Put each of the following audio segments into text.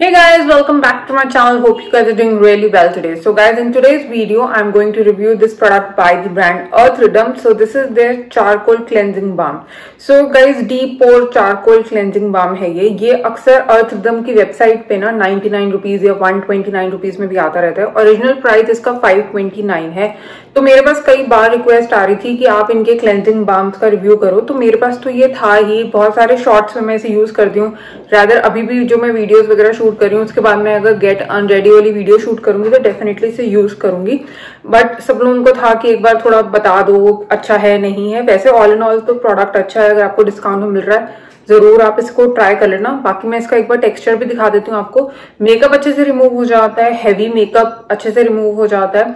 Hey guys, welcome back to my channel. Hope you guys are doing really well today. So guys, in today's video, I'm going to review this product by the brand Earth Rhythm. So this is their charcoal cleansing balm. So guys, deep pore charcoal cleansing balm है ये ये अक्सर Earth Rhythm की website पे ना 99 rupees या 129 rupees में भी आता रहता है ओरिजिनल प्राइस इसका 529 है तो मेरे पास कई बार रिक्वेस्ट आ रही थी कि आप इनके क्लेंजिंग बाम्स का रिव्यू करो तो मेरे पास तो ये था ही बहुत सारे शॉर्ट्स में मैं इसे यूज़ करती हूँ रैदर अभी भी जो मैं वीडियोस वगैरह शूट करी हूँ, उसके बाद मैं अगर गेट अनरेडी वाली वीडियो शूट करूँगी तो डेफिनेटली इसे यूज़ करूँगी। बट सब लोगों को था कि एक बार थोड़ा बता दो अच्छा है, नहीं है। वैसे ऑल इन ऑल तो प्रोडक्ट अच्छा है, अगर आपको डिस्काउंट में मिल रहा है, ज़रूर आप इसको ट्राई कर लेना। बाकी मैं इसका एक बार टेक्सचर भी दिखा देती हूँ आपको। मेकअप अच्छे से रिमूव हो जाता है हैवी मेकअप अच्छे से रिमूव हो जाता है।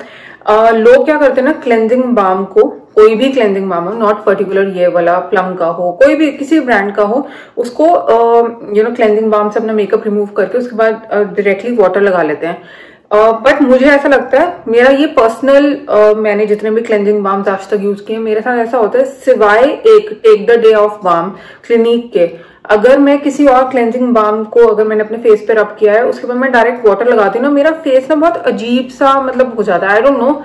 लोग क्या करते हैं ना क्लेंजिंग बाम को कोई भी क्लेंजिंग बाम हो नॉट पर्टिकुलर ये वाला प्लम का हो कोई भी किसी ब्रांड का हो उसको यू नो क्लेंजिंग बाम से अपना मेकअप रिमूव करके उसके बाद डायरेक्टली वाटर लगा लेते हैं। बट uh, मुझे ऐसा लगता है मेरा ये पर्सनल uh, मैंने जितने भी क्लेंजिंग बाम्स आज तक यूज़ किए मेरे साथ ऐसा होता है सिवाय एक take the day off balm Clinique के अगर मैं किसी और क्लेंजिंग बाम को अगर मैंने अपने फेस पे रब किया है, उसके बाद मैं डायरेक्ट वाटर लगाती हूँ ना, मेरा फेस ना बहुत अजीब सा मतलब हो जाता है। आई डोंट नो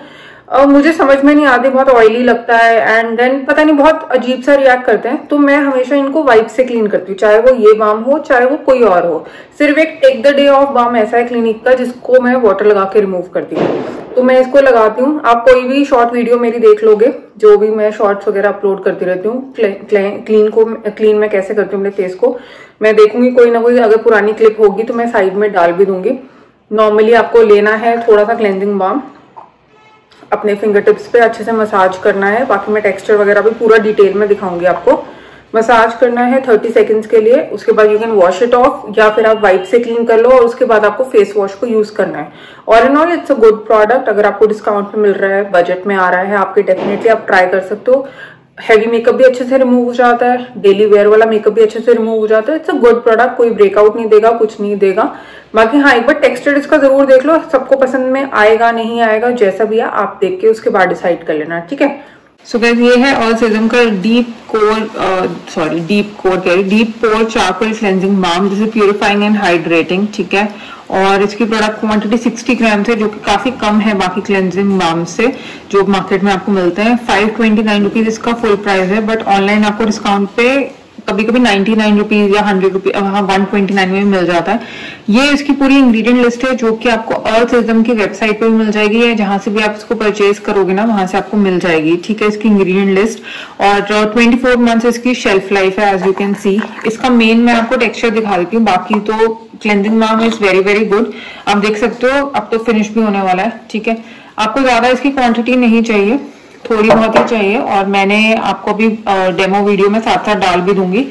और मुझे समझ में नहीं आती, बहुत ऑयली लगता है एंड देन पता नहीं, बहुत अजीब सा रिएक्ट करते हैं। तो मैं हमेशा इनको वाइप से क्लीन करती हूँ, चाहे वो ये बाम हो, चाहे वो कोई और हो। सिर्फ़ एक take the day off balm ऐसा है क्लिनिक का, जिसको मैं वाटर लगा के रिमूव करती हूँ। तो मैं इसको लगाती हूँ। आप कोई भी शॉर्ट वीडियो मेरी देख लोगे, जो भी मैं शॉर्ट्स वगैरह अपलोड करती रहती हूँ क्लीन को क्लीन मैं कैसे करती हूँ अपने फेस को, मैं देखूँगी कोई ना कोई अगर पुरानी क्लिप होगी तो मैं साइड में डाल भी दूँगी। नॉर्मली आपको लेना है थोड़ा सा क्लेंजिंग बाम अपने फिंगर टिप्स पे अच्छे से मसाज करना है। बाकी मैं टेक्सचर वगैरह भी पूरा डिटेल में दिखाऊँगी आपको। मसाज करना है 30 सेकेंड्स के लिए। उसके बाद you can wash it off या फिर आप वाइप से क्लीन कर लो और उसके बाद आपको फेस वॉश को यूज़ करना है। और in all it's a good product अगर आपको डिस्काउंट में मिल रहा है बजट में आ रहा है, आपके डेफिनेटली आप ट्राई कर सकते हो। हैवी मेकअप भी अच्छे से रिमूव हो जाता है डेली वेयर वाला मेकअप भी अच्छे से रिमूव हो जाता है। इट्स अ गुड प्रोडक्ट कोई ब्रेकआउट नहीं देगा, कुछ नहीं देगा। बाकी हाँ एक बार टेक्सचर इसका ज़रूर देख लो, सबको पसंद में आएगा, नहीं आएगा, जैसा भी है, आप देख के उसके बाद डिसाइड कर लेना, ठीक है? सो so ये है ऑल सीज़न का deep core sorry deep core कह रही deep pore charcoal cleansing balm जिसे प्यूरिफाइंग एंड हाइड्रेटिंग ठीक है? और इसकी प्रोडक्ट क्वांटिटी 60 ग्राम से, जो कि काफ़ी कम है बाकी क्लेंजिंग बाम से, जो मार्केट में आपको मिलते हैं फाइव ट्वेंटी नाइन रुपीज़ इसका फुल प्राइस है बट ऑनलाइन आपको डिस्काउंट पे कभी कभी नाइनटी नाइन रुपीज़ या हंड्रेड रुपीज़ हाँ वन ट्वेंटी नाइन में भी मिल जाता है। ये इसकी पूरी इंग्रेडिएंट लिस्ट है जो कि आपको अर्थ सिजम की वेबसाइट पे भी मिल जाएगी या जहाँ से भी आप इसको परचेज करोगे ना, वहाँ से आपको मिल जाएगी। ठीक है, इसकी इंग्रेडिएंट लिस्ट और ट्वेंटी फोर मंथ्स इसकी शेल्फ लाइफ है एज यू कैन सी इसका मेन मैं आपको टेक्सचर दिखा देती हूँ। बाकी तो cleansing balm is very very good आप देख सकते हो, अब तो फिनिश भी होने वाला है। ठीक है, आपको ज़्यादा इसकी क्वांटिटी नहीं चाहिए। थोड़ी बहुत ही चाहिए और मैंने आपको भी डेमो वीडियो में साथ साथ डाल भी दूँगी।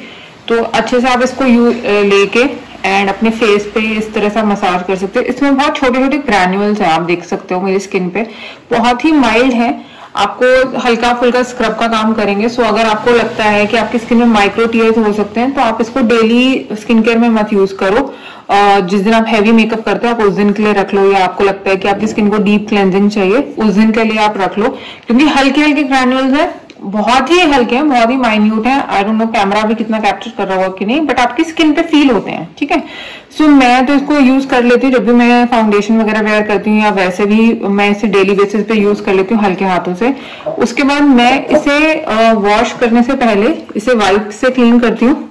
तो अच्छे से आप इसको यू लेके एंड अपने फेस पे इस तरह से मसाज कर सकते हो। इसमें बहुत छोटे छोटे ग्रैन्यूल्स हैं, आप देख सकते हो मेरी स्किन पे। बहुत ही माइल्ड है आपको हल्का फुल्का स्क्रब का काम करेंगे। सो अगर आपको लगता है कि आपकी स्किन में माइक्रो टीयर्स हो सकते हैं तो आप इसको डेली स्किन केयर में मत यूज़ करो। जिस दिन आप हैवी मेकअप करते हो, आप उस दिन के लिए रख लो, या आपको लगता है कि आपकी स्किन को डीप क्लेंजिंग चाहिए, उस दिन के लिए आप रख लो। क्योंकि हल्के हल्के ग्रैनुअल्स है बहुत ही हल्के हैं बहुत ही माइन्यूट है। आई डोंट नो कैमरा भी कितना कैप्चर कर रहा होगा कि नहीं बट आपकी स्किन पे फील होते हैं ठीक है? सो so, मैं तो इसको यूज़ कर लेती हूँ जब भी मैं फाउंडेशन वगैरह वेयर करती हूँ या वैसे भी मैं इसे डेली बेसिस पे यूज़ कर लेती हूँ हल्के हाथों से। उसके बाद मैं इसे वॉश करने से पहले इसे वाइप से क्लीन करती हूँ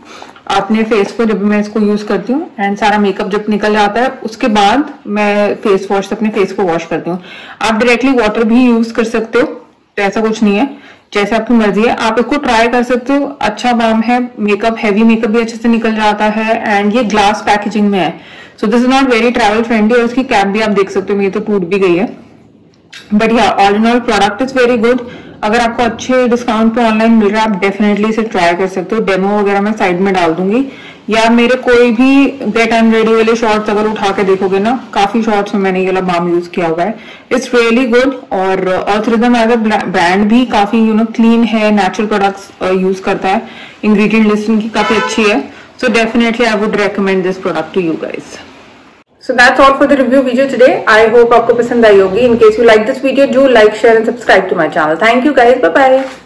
अपने फेस को जब मैं इसको यूज़ करती हूँ। एंड सारा मेकअप जब निकल जाता है उसके बाद मैं फेस वॉश से अपने फेस को वॉश करती हूँ। आप डायरेक्टली वाटर भी यूज़ कर सकते हो तो ऐसा कुछ नहीं है। जैसे आपकी मर्ज़ी है, आप इसको ट्राई कर सकते हो। अच्छा बाम है मेकअप हैवी मेकअप भी अच्छे से निकल जाता है एंड ये ग्लास पैकेजिंग में है। So this is not very travel friendly और उसकी कैप भी आप देख सकते हो मेरी तो टूट भी गई है। बट या all in all product is very good अगर आपको अच्छे डिस्काउंट पे ऑनलाइन मिल रहा है, आप डेफिनेटली इसे ट्राई कर सकते हो। डेमो वगैरह मैं साइड में डाल दूँगी। या मेरे कोई भी गेट एंड रेडी वाले शॉर्ट्स अगर उठा के देखोगे ना काफ़ी शॉर्ट्स में मैंने ये वाला बाम यूज़ किया हुआ है इट्स रियली गुड और Earth Rhythm as a brand भी काफ़ी यू नो क्लीन है नेचुरल प्रोडक्ट्स यूज़ करता है इंग्रेडिएंट लिस्ट की काफ़ी अच्छी है so definitely I would recommend this product to you guys So that's all for the review video today. I hope आपको पसंद आई होगी. Case you like this video, do like, share and subscribe to my channel. Thank you guys. Bye bye.